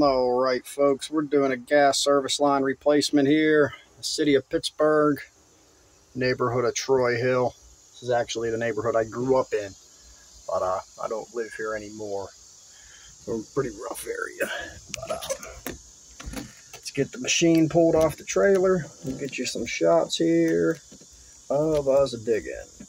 All right, folks, we're doing a gas service line replacement here. The city of Pittsburgh, neighborhood of Troy Hill. This is actually the neighborhood I grew up in, but uh, I don't live here anymore. We're a pretty rough area. But, uh, let's get the machine pulled off the trailer. We'll get you some shots here of us digging.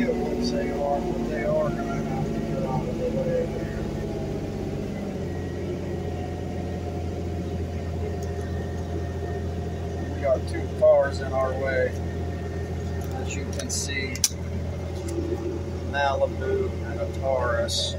Vehicles they are, but they are gonna have to get out of the way here. We got two cars in our way. As you can see, Malibu and a Taurus.